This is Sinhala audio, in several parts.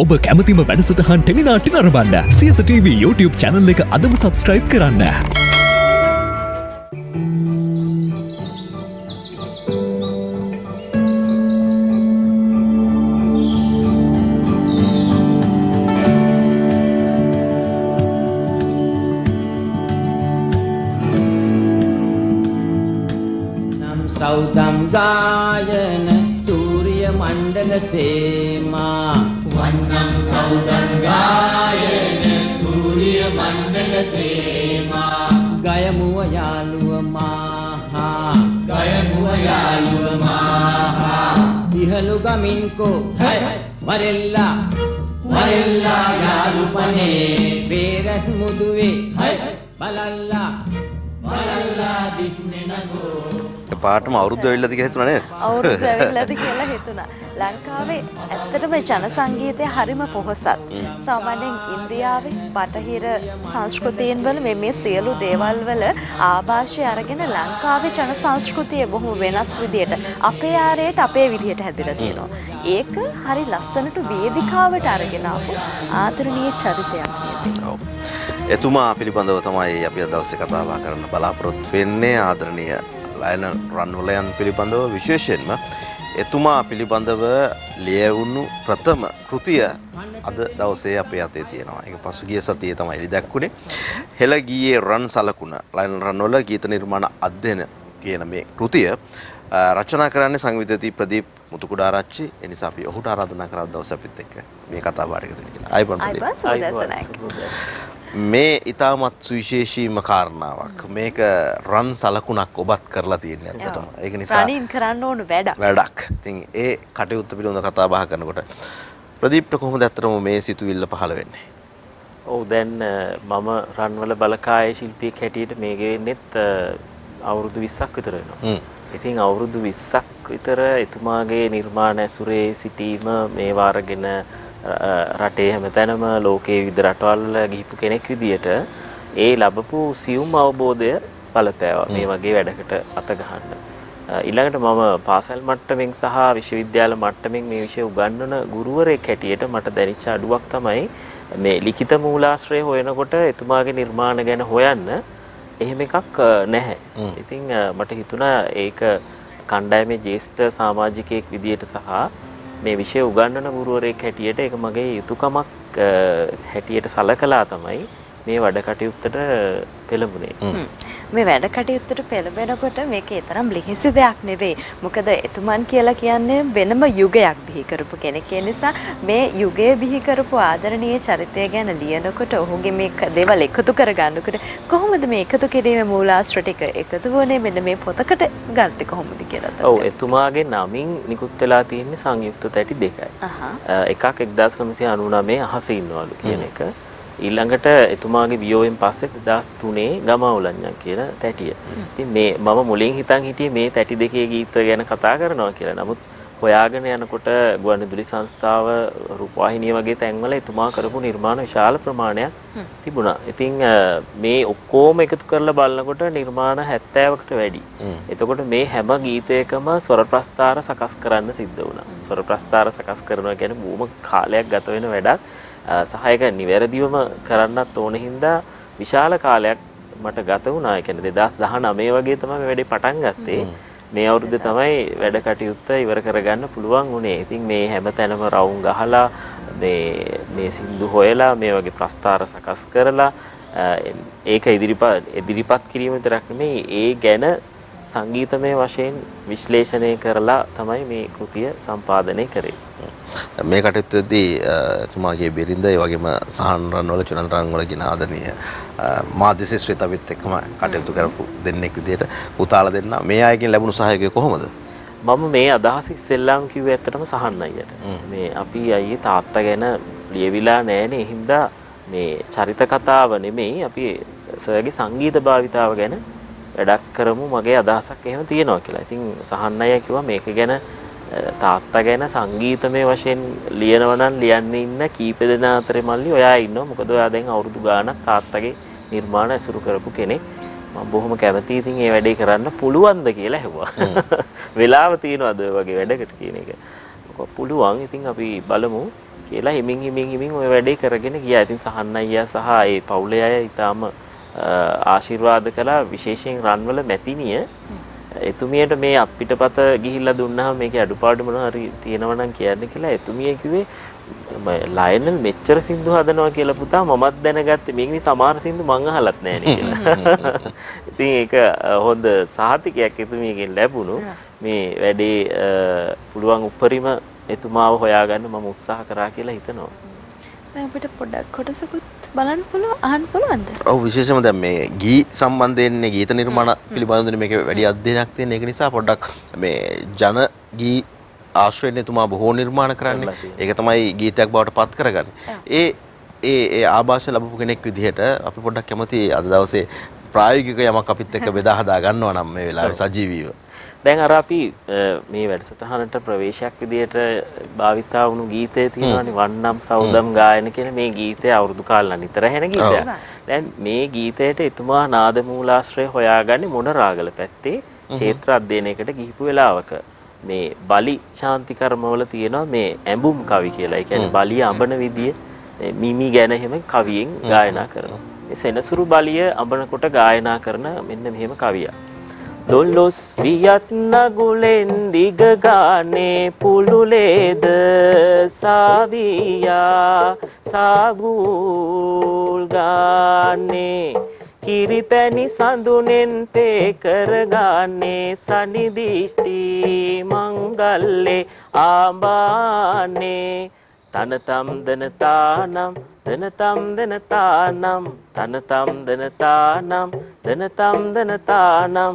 ඔබ කැමතිම වැඩසටහන් ටෙලිනාටි නරබන්න සියත TV YouTube චැනල් එක අදම සබස්ක්‍රයිබ් කරන්න. මණ්ඩල සේමා ගයමුව යාළුව මාහා ගයමුව යාළුව මාහා ඉහළු ගමින්කෝ හයි. වරෙල්ලා. වරෙල්ලා යාළුපනේ. බේරස් මුදුවේ. හයි. බලල්ලා. බලල්ලා දිස්නේ නගෝ පාටම අවුරුද්ද වෙල්ලද කියලා හිතුණා නේද? අවුරුදු ඇවිල්ලාද කියලා හිතුණා. ලංකාවේ ඇත්තටම ජන සංගීතය හරිම පොහොසත්. සාමාන්‍යයෙන් ඉන්දියාවේ බටහිර සංස්කෘතීන් වල මේ මේ සියලු දේවල් වල ආభాෂය අරගෙන ලංකාවේ ජන සංස්කෘතිය බොහොම වෙනස් විදියට අපේ ආරයට අපේ විදියට හැදිලා තියෙනවා. ඒක හරි ලස්සනට වේදිකාවට අරගෙන ආපු ආදරණීය චරිතයක් නේද? එතුමා පිළිබඳව තමයි අපි අද දවසේ කතා බහ කරන්න බලාපොරොත්තු වෙන්නේ ආදරණීය ලයන රන්වලයන් පිළිබඳව විශේෂයෙන්ම එතුමා පිළිබඳව ලියවුණු ප්‍රථම කෘතිය අද දවසේ අපේ අතේ තියෙනවා. ඒක පසුගිය සතියේ තමයි එළි දැක්කුණේ. හෙළ ගීයේ රන් සලකුණ ලයන රන්වල ගීත නිර්මාණ අධ්‍යයන කියන මේ කෘතිය අ, රචනා කරන්නේ සංවිධාති ප්‍රදීප් මුතුකුඩාරච්චි. ඒ නිසා අපි ඔහුට ආරාධනා කරා දවස් අපිත් එක්ක මේ කතා බහට එකතු වෙන්න කියලා. ආයිබෝන් ප්‍රදීප්. අයිබා සුබදසනක්. මේ ඉතාමත් සුවිශේෂීම කාරණාවක් මේක රන් සලකුණක් ඔබත් කරලා තියෙන ඇත්තටම ඒක නිසා රණින් කරන්න ඕන වැඩ. වැඩක් ඉතින් ඒ කටයුත්ත පිළිබඳව කතා බහ කරනකොට ප්‍රදීප්ට කොහොමද ඇත්තටම මේ සිතුවිල්ල පහළ වෙන්නේ ඔව් දැන් මම රන්වල බලකාය ශිල්පියෙක් හැටියට මේ ගෙන්නෙත් අ, අවුරුදු 20ක් විතර වෙනවා. හ්ම්. ඉතින් අවුරුදු 20ක් විතර එතුමාගේ නිර්මාණ ඇසුරේ සිටීම මේ වාරගෙන රටේ හැමතැනම ලෝකයේ විවිධ රටවල් වල ගිහිපු කෙනෙක් විදියට ඒ ලැබපු සියුම් අවබෝධය බලපෑවා මේ වගේ වැඩකට අත ගහන්න. ඊළඟට මම පාසල් මට්ටමින් සහ විශ්වවිද්‍යාල මට්ටමින් මේ විෂය උගන්වන ගුරුවරයෙක් හැටියට මට දැනෙච්ච අඩුවක් තමයි මේ ලිඛිත මූලාශ්‍රය හොයනකොට එතුමාගේ නිර්මාණ ගැන හොයන්න එහෙම එකක් නැහැ. ඉතින් මට හිතුණා ඒක කණ්ඩායමේ ජ්‍යෙෂ්ඨ සමාජිකයෙක් විදියට සහ මේ විෂය උගන්වන ගුරුවරයෙක් හැටියට ඒක මගේ යුතුයකමක් අ, හැටියට සලකලා තමයි මේ වැඩ කටයුත්තට පෙළඹුණේ. මේ වැඩ කටයුත්තට පෙළඹෙනකොට මේක තරම් ලිහිසි දෙයක් නෙවෙයි. මොකද එතුමන් කියලා කියන්නේ වෙනම යුගයක් බිහි කරපු කෙනෙක්. ඒ නිසා මේ යුගයේ බිහි කරපු ආදරණීය චරිතය ගැන ලියනකොට ඔහුගේ මේ දේවල් එකතු කරගන්නකොට කොහොමද මේ එකතු කිරීමේ මූලාශ්‍ර ටික එකතු වුණේ මෙන්න මේ පොතකට ගත්තේ කොහොමද කියලා ඔව් එතුමාගේ නමින් නිකුත් වෙලා තියෙන්නේ සංයුක්ත තැටි දෙකයි. එකක් 1999 අහසේ ඉන්නවලු කියන එක. ඊළඟට එතුමාගේ වියෝවෙන් පස්සේ 2003 ගමවුලඤ්ඤම් කියන තැටිය. ඉතින් මේ මම මුලින් හිතන් හිටියේ මේ තැටි දෙකේ ගීත ගැන කතා කරනවා කියලා. නමුත් හොයාගෙන යනකොට ගුවන්විදුලි සංස්ථාව රූපවාහිනිය වගේ තැන්වල එතුමා කරපු නිර්මාණ විශාල ප්‍රමාණයක් තිබුණා. ඉතින් මේ ඔක්කොම එකතු කරලා බලනකොට නිර්මාණ 70කට වැඩි. එතකොට මේ හැම ගීතයකම ස්වර ප්‍රස්ථාර සකස් කරන්න සිද්ධ වුණා. ස්වර ප්‍රස්ථාර සකස් කරනවා කියන්නේ බොහොම කාලයක් ගත වෙන වැඩක්. අ, සහ ඒක නිවැරදිවම කරන්නත් ඕන හින්දා විශාල කාලයක් මට ගත වුණා. ඒ කියන්නේ 2019 වගේ තමයි මේ වැඩේ පටන් ගත්තේ. මේ අවුරුද්දේ තමයි වැඩ කටයුත්ත ඉවර කරගන්න පුළුවන් වුණේ. ඉතින් මේ හැම තැනම රවුම් ගහලා මේ මේ සින්දු හොයලා මේ වගේ ප්‍රස්ථාර සකස් කරලා ඒක ඉදිරිපත් ඉදිරිපත් කිරීම විතරක් නෙමෙයි ඒ ගැන සංගීතමය වශයෙන් විශ්ලේෂණය කරලා තමයි මේ කෘතිය සම්පාදනය කරේ. මේ කටයුත්තදී අ, එතුමාගේ බිරිඳ ඒ වගේම සහන් රන්වල චුනල් රන්වල කියන ආදරණීය මාධ්‍ය අපිත් එක්කම කටයුතු කරපු දෙන්නෙක් විදියට පුතාලා දෙන්න මේ අයගෙන් ලැබුණු සහයෝගය කොහොමද? මම මේ අදහස ඉස්සෙල්ලාම කිව්වේ ඇත්තටම සහන් අයියට. මේ අපි අයියේ තාත්තා ගැන ලියවිලා නැහැනේ. හින්දා මේ චරිත කතාව නෙමෙයි අපි සර්ගේ සංගීත භාවිතාව ගැන වැඩක් කරමු මගේ අදහසක් එහෙම තියෙනවා කියලා. ඉතින් සහන් අයියා කිව්වා මේක ගැන තාත්තා ගැන සංගීතමය වශයෙන් ලියනවා නම් ලියන්න ඉන්න කීප දෙනා අතරේ මල්ලි ඔයා ඉන්නවා. මොකද ඔයා දැන් අවුරුදු ගාණක් තාත්තගේ නිර්මාණ ඇසුරු කරපු කෙනෙක්. මම බොහොම කැමතියි ඉතින් මේ වැඩේ කරන්න පුළුවන්ද කියලා ඇහුවා. වෙලාව තියනවාද ඔය වගේ වැඩකට කියන එක. පුළුවන්. ඉතින් අපි බලමු කියලා හිමින් හිමින් හිමින් ওই වැඩේ කරගෙන ගියා. ඉතින් සහන් අයියා සහ ඒ පවුලේ අය ඊටාම ආශිර්වාද කළා විශේෂයෙන් රන්වල මැතිනිය එතුමියට මේ අපිටපත ගිහිල්ලා දුන්නාම මේකේ අඩුපාඩු මොනවා හරි තියෙනවා නම් කියන්න කියලා එතුමිය කිව්වේ ලයනල් මෙච්චර සින්දු හදනවා කියලා පුතා මමත් දැනගත්තේ මේකනේ සමහර සින්දු මං අහලත් නැහැ කියලා. ඉතින් ඒක හොඳ සහතිකයක් එතුමියගෙන් ලැබුණු මේ වැඩේ පුළුවන් උපරිම එතුමාව හොයාගන්න මම උත්සාහ කරා කියලා හිතනවා. අපිට පොඩ්ඩක් කොටසකුත් බලන්න පුළුවන් අහන්න පුළුවන්ද? ඔව් විශේෂම දැන් මේ ගී සම්බන්ධයෙන් ගීත නිර්මාණ පිළිබඳව මේක වැඩි අධ්‍යයනයක් තියෙන ඒක නිසා පොඩ්ඩක් මේ ජන ගී ආශ්‍රයෙන් එතුමා බොහෝ නිර්මාණ කරන්නේ. ඒක තමයි ගීතයක් බවට පත් කරගන්නේ. ඒ ඒ ඒ ආభాෂ ලැබපු කෙනෙක් විදිහට අපි පොඩ්ඩක් කැමති අද දවසේ ප්‍රායෝගික යමක් අපිත් එක්ක බෙදා හදා ගන්නවා නම් මේ වෙලාවේ සජීවීව. දැන් අර අපි මේ වැඩසටහනට ප්‍රවේශයක් විදියට භාවිතා වුණු ගීතය තියෙනවානේ වන්නම් සෞදම් ගායන කියන මේ ගීතය අවුරුදු කාලෙ නිතර ඇහෙන ගීතයක්. දැන් මේ ගීතයට එතුමා නාද මූලාශ්‍රය හොයාගන්නේ මොන රාගල පැත්තේ ක්ෂේත්‍ර අධ්‍යයනයකට ගිහිපු වෙලාවක. මේ බලි ශාන්ති කර්මවල තියෙනවා මේ ඇඹුම් කවි කියලා. ඒ කියන්නේ බලිය අඹන විදිය මිමි ගැන එහෙම කවියෙන් ගායනා කරනවා. මේ සෙනසුරු බලිය අඹනකොට ගායනා කරන මෙන්න මෙහෙම කවියක්. දොල්ලොස් වියත් නගුලෙන් දිග ගානේ පුළුලේද? සාවියා සාගුල් ගානේ. කිරිපැණි සඳුනෙන් පේ කරගන්නේ සනිදිෂ්ටි මංගල්ලේ ආඹානේ. තනතම් දනතානම් දනතම් දනතානම් තනතම් දනතානම් දනතම් දනතානම්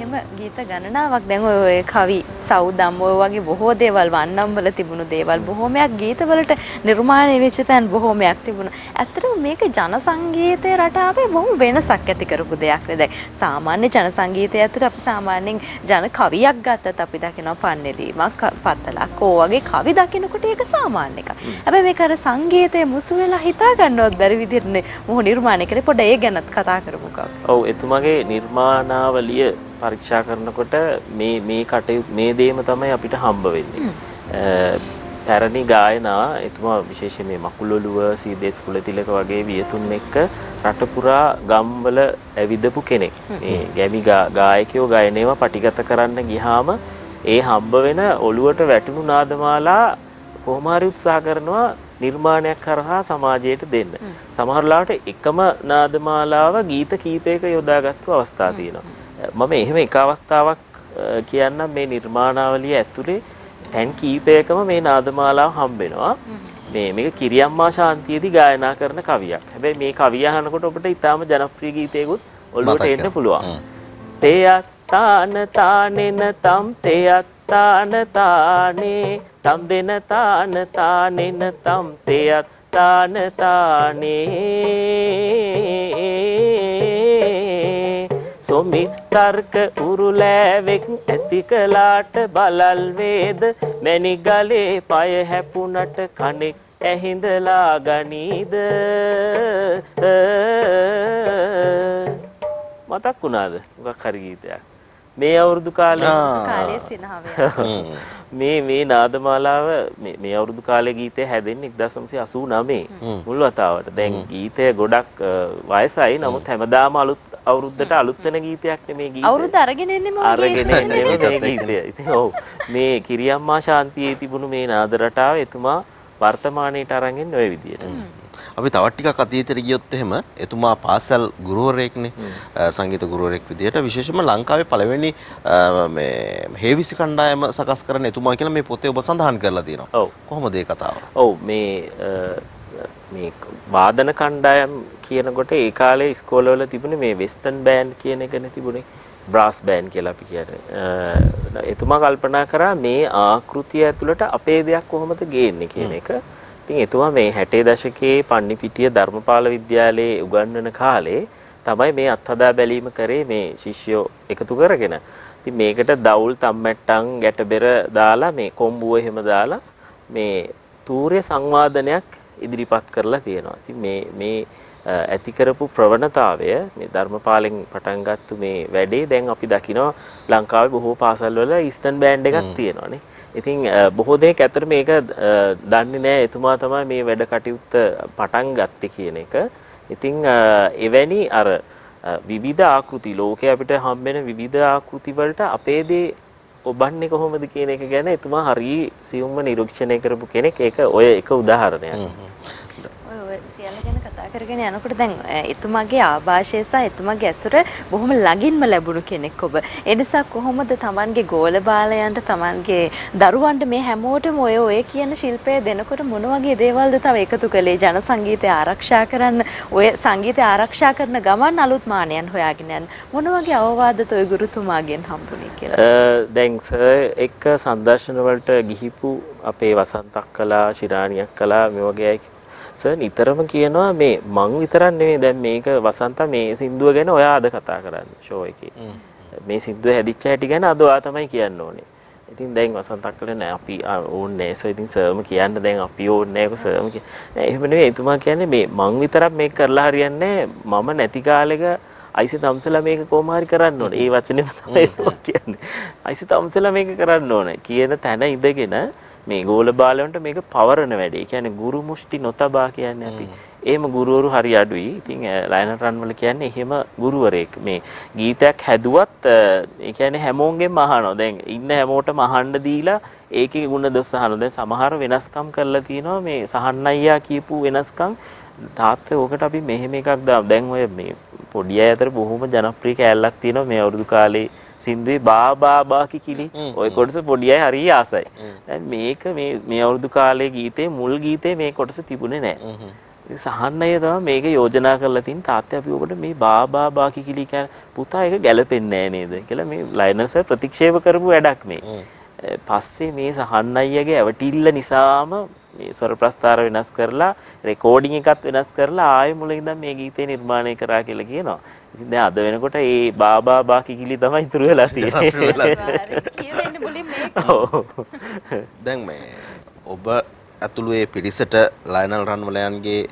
එහෙම ගීත ගණනාවක් දැන් ඔය කවි සෞදම් ඔය වගේ බොහෝ දේවල් වන්නම් වල තිබුණු දේවල් බොහෝමයක් ගීතවලට නිර්මාණය වෙච්ච තැන් බොහෝමයක් තිබුණා. ඇත්තටම මේක ජන සංගීතයේ රටාවේ බොහොම වෙනසක් ඇති කරපු දෙයක් නේ. දැන් සාමාන්‍ය ජන සංගීතය ඇතුළේ අපි සාමාන්‍යයෙන් ජන කවියක් ගත්තත් අපි දකිනවා පන්නේදීමක් පතලක් ඕ වගේ කවි දකිනකොට ඒක සාමාන්‍ය එකක්. හැබැයි මේක අර සංගීතයේ මුසු වෙලා හිතා ගන්නවත් බැරි විදිහටනේ මොහු නිර්මාණය කළේ. පොඩ ඒ ගැනත් කතා කරමු කවි. ඔව් එතුමගේ නිර්මාණාවලිය පරීක්ෂා කරනකොට මේ මේ කටයුතු මේ දේම තමයි අපිට හම්බ වෙන්නේ. පැරණි ගායනා එතුමා විශේෂයෙන් මේ මකුලොළුව සීදේස් කුලතිලක වගේ වියතුන් එක්ක රට පුරා ගම්වල ඇවිදපු කෙනෙක්. මේ ගැමි ගායකයෝ ගායනේව පටිගත කරන්න ගියාම ඒ හම්බ වෙන ඔළුවට වැටුණු නාදමාලා කොහොම හරි උත්සාහ කරනවා නිර්මාණයක් කරහා සමාජයට දෙන්න. සමහර ලාවට එකම නාදමාලාව ගීත කීපයක යොදාගත්තු අවස්ථා තියෙනවා. මම එහෙම එක අවස්ථාවක් කියන්නම් මේ නිර්මාණාවලිය ඇතුලේ තැන් කීපයකම මේ නාදමාලාව හම්බෙනවා. මේ මේක කිරියම්මා ශාන්තියේදී ගායනා කරන කවියක්. හැබැයි මේ කවිය අහනකොට ඔබට ඊටාම ජනප්‍රිය ගීතයකුත් ඔළුවට එන්න පුළුවන්. තේයක් තාන තානෙන තම් තේයක් තාන තානේ තම් දෙන තාන තානෙන තම් තේයක් තාන තානේ සොමිත් තර්ක උරුලෑවෙක් ඇති කලාට බලල් වේද? මැණි ගලේ පය හැපුණට කණෙක් ඇහිඳලා ගනීද? මතක් වුණාද? මොකක් හරි ගීතයක්. මේ අවුරුදු කාලේ. කාලයේ සිනහව මේ මේ නාදමාලාව මේ අවුරුදු කාලේ ගීතය හැදෙන්නේ 1989 මුල් වතාවට. දැන් ගීතය ගොඩක් වයසයි. නමුත් හැමදාම අලුත් අවුරුද්දට අලුත් වෙන ගීතයක් නෙමේ ගීතය. අවුරුද්ද අරගෙන එන්නේ මොකද? අරගෙන එන්නේ මේ ගීතය. ඉතින් ඔව් මේ කිරියම්මා ශාන්තියේ තිබුණු මේ නාද රටාව එතුමා වර්තමානයට අරන් එන්නේ ওই විදියට. අපි තවත් ටිකක් අතීතයට ගියොත් එහෙම එතුමා පාසල් ගුරුවරයෙක්නේ සංගීත ගුරුවරයෙක් විදියට විශේෂයෙන්ම ලංකාවේ පළවෙනි මේ හේවිසි කණ්ඩායම සකස් කරන එතුමා කියලා මේ පොතේ ඔබ සඳහන් කරලා තියෙනවා. කොහොමද ඒ කතාව? ඔව් මේ මේ වාදන කණ්ඩායම් කියනකොට ඒ කාලේ ඉස්කෝලවල තිබුණේ මේ වෙස්ටර්න් බෑන්ඩ් කියන එකනේ තිබුණේ. බ්‍රාස් බෑන්ඩ් කියලා අපි කියන්නේ. එතුමා කල්පනා කරා මේ ආකෘතිය ඇතුළට අපේ දෙයක් කොහොමද ගේන්නේ කියන එක. ඉතින් එතුමා මේ 60 දශකයේ පන්නිපිටිය ධර්මපාල විද්‍යාලයේ උගන්වන කාලේ තමයි මේ අත්හදා බැලීම කරේ මේ ශිෂ්‍යෝ එකතු කරගෙන. ඉතින් මේකට දවුල් තම්මැට්ටම් ගැටබෙර දාලා මේ කොම්බුව එහෙම දාලා මේ තූර්ය සංවාදනයක් ඉදිරිපත් කරලා තියෙනවා. ඉතින් මේ මේ ඇති කරපු ප්‍රවණතාවය මේ ධර්මපාලෙන් පටන් ගත්තු මේ වැඩේ දැන් අපි දකිනවා ලංකාවේ බොහෝ පාසල්වල ඊස්ටර්න් බෑන්ඩ් එකක් තියෙනවානේ. ඉතින් බොහෝ දෙනෙක් ඇත්තට මේක දන්නේ නැහැ එතුමා තමයි මේ වැඩ කටයුත්ත පටන් ගත්තේ කියන එක. ඉතින් එවැනි අර විවිධ ආකෘති ලෝකයේ අපිට හම්බෙන විවිධ ආකෘති වලට අපේ දේ ඔබන්නේ කොහොමද කියන එක ගැන එතුමා හරි සියුම්ම නිරීක්ෂණය කරපු කෙනෙක්. ඒක ඔය එක උදාහරණයක්. ඔය සියල්ල ගැන කරගෙන යනකොට දැන් එතුමාගේ ආభాෂය සහ එතුමාගේ ඇසුර බොහොම ළඟින්ම ලැබුණු කෙනෙක් ඔබ. ඒ නිසා කොහොමද Tamanගේ ගෝල බාලයන්ට Tamanගේ දරුවන්ට මේ හැමෝටම ඔය ඔය කියන ශිල්පය දෙනකොට මොන වගේ දේවල්ද තව එකතු කළේ ජන සංගීතය ආරක්ෂා කරන්න ඔය සංගීතය ආරක්ෂා කරන ගමන් අලුත් මානයන් හොයාගෙන යන්න මොන වගේ අවවාදද ඔය ගුරුතුමාගෙන් හම්බුනේ කියලා. දැන් සර් එක්ක සංදර්ශන වලට ගිහිපු අපේ වසන්තක් කලා ශිරාණියක් කලා මේ වගේ සර් නිතරම කියනවා මේ මං විතරක් නෙවෙයි දැන් මේක වසන්ත මේ සින්දුව ගැන ඔයා අද කතා කරන්නේ ෂෝ එකේ. මේ සින්දුව හැදිච්ච හැටි ගැන අද ඔයා තමයි කියන්න ඕනේ. ඉතින් දැන් වසන්තක් කළේ නෑ අපි ඕන්නේ නෑ සර් ඉතින් සර්ම කියන්න දැන් අපි ඕන්නේ නෑ සර්ම නෑ එහෙම නෙවෙයි එතුමා කියන්නේ මේ මං විතරක් මේක කරලා හරියන්නේ මම නැති කාලෙක අයිසි තම්සලා මේක කොහොම හරි කරන්න ඕනේ. ඒ වචනේම තමයි කියන්නේ. අයිසි තම්සලා මේක කරන්න ඕනේ කියන තැන ඉඳගෙන මේ ගෝල බාලවන්ට මේක පවරන වැඩේ. කියන්නේ ගුරු මුෂ්ටි නොතබා කියන්නේ අපි. එහෙම ගුරුවරු හරි අඩුයි. ඉතින් ලයන රන් වල කියන්නේ එහෙම ගුරුවරයෙක්. මේ ගීතයක් හැදුවත් ඒ කියන්නේ හැමෝගෙම අහනවා. දැන් ඉන්න හැමෝටම අහන්න දීලා ඒකේ ಗುಣ දොස් අහනවා. දැන් සමහර වෙනස්කම් කරලා තියෙනවා මේ සහන් අයියා කියපු වෙනස්කම් තාත්තේ ඕකට අපි මෙහෙම එකක් දාමු. දැන් ඔය මේ පොඩි අය අතර බොහොම ජනප්‍රිය කෑල්ලක් තියෙනවා මේ අවුරුදු කාලේ සින්දුවේ බා බා බා කිකිලි ওই කොටස පොඩි අය හරිය ආසයි. දැන් මේක මේ මේ අවුරුදු කාලේ ගීතේ මුල් ගීතේ මේ කොටස තිබුණේ නැහැ. සහන් අය තමයි මේක යෝජනා කරලා තින් තාත්තේ අපි ඔබට මේ බා බා බා කිකිලි කියන පුතා ඒක ගැලපෙන්නේ නැහැ නේද කියලා මේ ලයිනර්ස් ප්‍රතික්ෂේප කරපු වැඩක් මේ. පස්සේ මේ සහන් අයියගේ ඇවටිල්ල නිසාම මේ ස්වර ප්‍රස්ථාර වෙනස් කරලා රෙකෝඩින් එකත් වෙනස් කරලා ආයෙ මුලින් ඉඳන් මේ ගීතේ නිර්මාණය කරා කියලා කියනවා. දැන් අද වෙනකොට ඒ බාබා බා කිකිලි තමයි ඉතුරු වෙලා තියෙන්නේ. දැන් මේ ඔබ ඇතුළු ඒ පිරිසට ලයනල් රන්වලයන්ගේ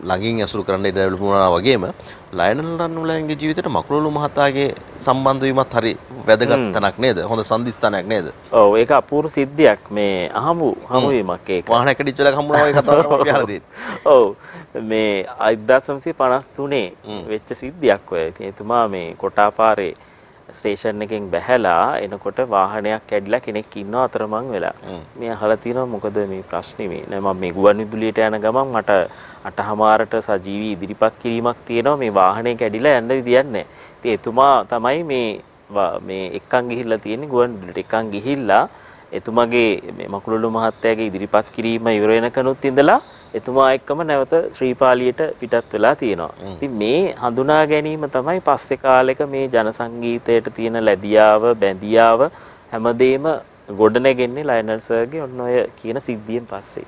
ළඟින් ඇසුරු කරන්න ඉඩ ලැබුණා වගේම ලයනල් රන්වලයන්ගේ ජීවිතේට මකුළුළු මහතාගේ සම්බන්ධ වීමත් හරි වැදගත් තැනක් නේද? හොඳ සම්දිස්ථානයක් නේද? ඔව් ඒක අපූර්ව සිද්ධියක් මේ අහමු හමුවීමක් ඒක. වාහනයක ඩිච්චලක් හම්බුනා වගේ කතාවක් අපි අහලා තියෙනවා. ඔව් මේ 1953 වෙච්ච සිද්ධියක් ඔය. ඉතින් එතුමා මේ කොටාපාරේ ස්ටේෂන් එකෙන් බැහැලා එනකොට වාහනයක් කැඩිලා කෙනෙක් ඉන්නවා අතරමං වෙලා. මේ අහලා තියෙනවා මොකද මේ ප්‍රශ්නේ මේ නෑ මම මේ ගුවන් විදුලියට යන ගමන් මට අටහමාරට සජීවී ඉදිරිපත් කිරීමක් තියෙනවා මේ වාහනේ කැඩිලා යන්න විදියක් නෑ. ඉතින් එතුමා තමයි මේ මේ එක්කන් ගිහිල්ලා තියෙන්නේ ගුවන් විදුලියට එක්කන් ගිහිල්ලා එතුමගේ මේ මකුළුළු මහත්තයාගේ ඉදිරිපත් කිරීම ඉවර වෙනකනුත් ඉඳලා එතුමා එක්කම නැවත ශ්‍රීපාලියට පිටත් වෙලා තියෙනවා. ඉතින් මේ හඳුනා ගැනීම තමයි පස්සේ කාලෙක මේ ජන සංගීතයට තියෙන ලැබියාව, බැඳියාව හැමදේම ගොඩනැගෙන්නේ ලයනල් සර්ගේ ඔන්න ඔය කියන සිද්ධියෙන් පස්සේ.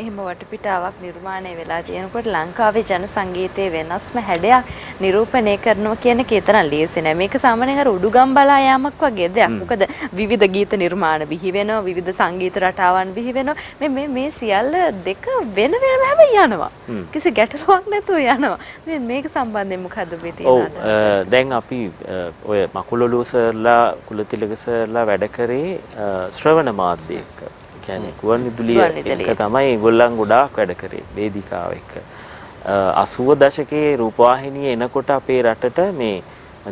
එහෙම වටපිටාවක් නිර්මාණය වෙලා තියෙනකොට ලංකාවේ ජන සංගීතයේ වෙනස්ම හැඩයක් නිරූපණය කරනවා කියන තරම් ලේසි නෑ. මේක සාමාන්‍යයෙන් අර උඩුගම් බලා යාමක් වගේ දෙයක්. මොකද විවිධ ගීත නිර්මාණ බිහි වෙනවා, විවිධ සංගීත රටාවන් බිහි වෙනවා. මේ මේ මේ සියල්ල දෙක වෙන වෙනම හැබැයි යනවා. කිසි ගැටලුවක් නැතුව යනවා. මේ මේක සම්බන්ධයෙන් මොකද්ද ඔබේ තියෙන? දැන් අපි ඔය මකුලොළු සර්ලා කුලතිලක සර්ලා වැඩ කරේ ශ්‍රවණ මාධ්‍යයක. කියන්නේ ගුවන් විදුලිය එක තමයි ඒගොල්ලන් ගොඩාක් වැඩ කරේ වේදිකාව එක්ක. 80 දශකයේ රූපවාහිනිය එනකොට අපේ රටට මේ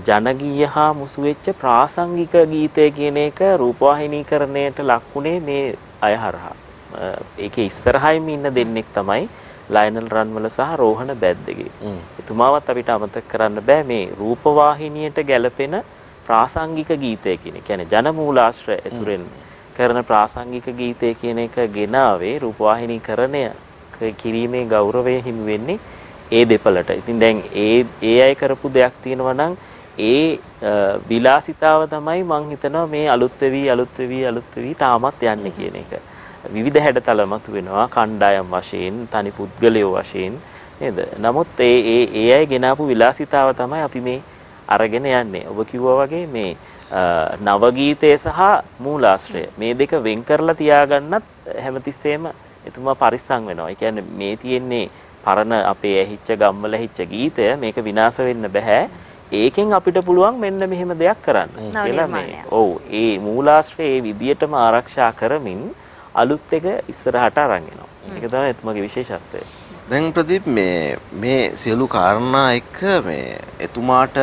ජනගීය හා මුසු වෙච්ච ප්‍රාසංගික ගීතය කියන එක රූපවාහිනීකරණයට ලක්ුණේ මේ අය හරහා. ඒකේ ඉස්සරහින් ඉන්න දෙන්නෙක් තමයි ලයනල් රන්වල සහ රෝහණ බැද්දගේ. එතුමාවත් අපිට අමතක කරන්න බෑ මේ රූපවාහිනියට ගැලපෙන ප්‍රාසංගික ගීතය කියන. කියන්නේ ජනමූලාශ්‍රය ඇසුරෙන් කරන ප්‍රාසංගික ගීතය කියන එක ගෙනාවේ රූපවාහිනීකරණය කිරීමේ ගෞරවය හිමි වෙන්නේ ඒ දෙපළට. ඉතින් දැන් ඒ ඒ අය කරපු දෙයක් තියෙනවා නම් ඒ විලාසිතාව තමයි මං හිතනවා මේ අලුත් වෙවි අලුත් වෙවි අලුත් වෙවි තාමත් යන්නේ කියන එක. විවිධ හැඩතල මතු වෙනවා කණ්ඩායම් වශයෙන් තනි පුද්ගලයෝ වශයෙන් නේද? නමුත් ඒ ඒ ඒ අය ගෙනාපු විලාසිතාව තමයි අපි මේ අරගෙන යන්නේ. ඔබ කිව්වා වගේ මේ නවගීතය සහ මූලාශ්‍රය මේ දෙක වෙන් කරලා තියාගන්නත් හැමතිස්සෙම එතුමා පරිස්සම් වෙනවා. ඒ කියන්නේ මේ තියෙන්නේ පරණ අපේ ඇහිච්ච ගම්වල ඇහිච්ච ගීතය මේක විනාශ වෙන්න බෑ. ඒකෙන් අපිට පුළුවන් මෙන්න මෙහෙම දෙයක් කරන්න කියලා මේ. ඔව් ඒ මූලාශ්‍රය ඒ විදියටම ආරක්ෂා කරමින් අලුත් එක ඉස්සරහට අරන් එනවා. ඒක තමයි එතුමාගේ විශේෂත්වය. දැන් ප්‍රදීප් මේ මේ සියලු කාරණා එක්ක මේ එතුමාට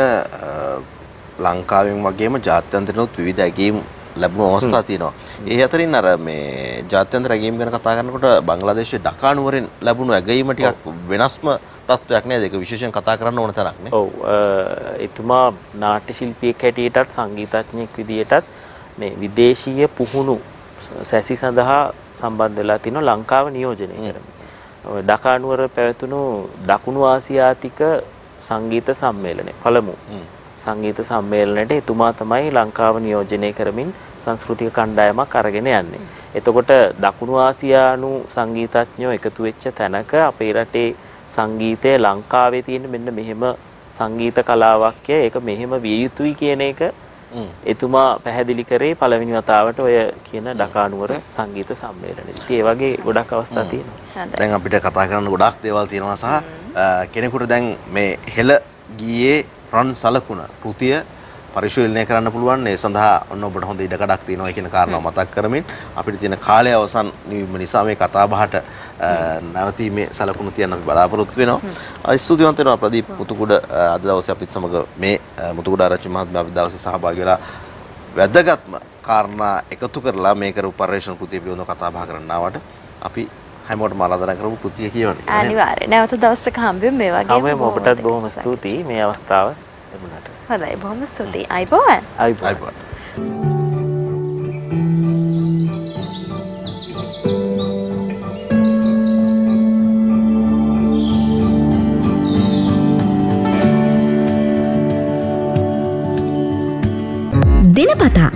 ලංකාවෙන් වගේම ජාත්‍යන්තරනොත් විවිධ ඇගීම් ලැබුණු අවස්ථා තියෙනවා. ඒ අතරින් අර මේ ජාත්‍යන්තර ඇගීම් ගැන කතා කරනකොට බංග්ලාදේශයේ ඩකා නුවරින් ලැබුණු ඇගීම ටිකක් වෙනස්ම තත්ත්වයක් නේද? ඒක විශේෂයෙන් කතා කරන්න ඕන තරක් නේ. ඔව් එතුමා නාට්‍ය ශිල්පියෙක් හැටියටත් සංගීතඥයෙක් විදියටත් මේ විදේශීය පුහුණු සැසි සඳහා සම්බන්ධ වෙලා තිනවා ලංකාව නියෝජනය කරමින්. ඩකා නුවර පැවතුණු දකුණු ආසියාතික සංගීත සම්මේලනය පළමු සංගීත සම්මේලනයට එතුමා තමයි ලංකාව නියෝජනය කරමින් සංස්කෘතික කණ්ඩායමක් අරගෙන යන්නේ. එතකොට දකුණු ආසියානු සංගීතඥයෝ එකතු වෙච්ච තැනක අපේ රටේ සංගීතය ලංකාවේ තියෙන මෙන්න මෙහෙම සංගීත කලාවක්ය ඒක මෙහෙම විය යුතුයි කියන එක එතුමා පැහැදිලි කරේ පළවෙනි වතාවට ඔය කියන ඩකානුවර සංගීත සම්මේලනයේදී. ඉතින් ඒ වගේ ගොඩක් අවස්ථා තියෙනවා. දැන් අපිට කතා කරන්න ගොඩක් දේවල් තියෙනවා සහ කෙනෙකුට දැන් මේ හෙළ ගියේ රන් සලකුණ. කෘතිය පරිශීලනය කරන්න පුළුවන්. ඒ සඳහා ඔන්න ඔබට හොඳ ඉඩකඩක් තියෙනවා කියන කාරණාව මතක් කරමින් අපිට තියෙන කාලය අවසන් නිසා මේ කතාබහට නැවතීමේ සලකුණු තියන්න අපි බලාපොරොත්තු වෙනවා. ස්තුතිවන්ත වෙනවා ප්‍රදීප් මුතුකුඩ අද දවසේ අපිත් සමග මේ මුතුකුඩ ආරච්චි මහත්මයා අද දවසේ සහභාගී වෙලා වැදගත්ම කාරණා එකතු කරලා මේ කරපු පරිශ්‍රණ කෘතිය පිළිබඳව කතා බහ කරන්නවට අපි හැමෝටම ආරාධනා කරමු කෘතිය කියවන්න. අනිවාර්යයෙන්. නැවත දවසක හම්බෙමු මේ වගේ. හැමෝම ඔබටත් බොහොම ස්තුතියි මේ අවස්ථාව ලැබුණාට. හොඳයි බොහොම ස්තුතියි. අයිබෝවන්. අයිබෝවන්.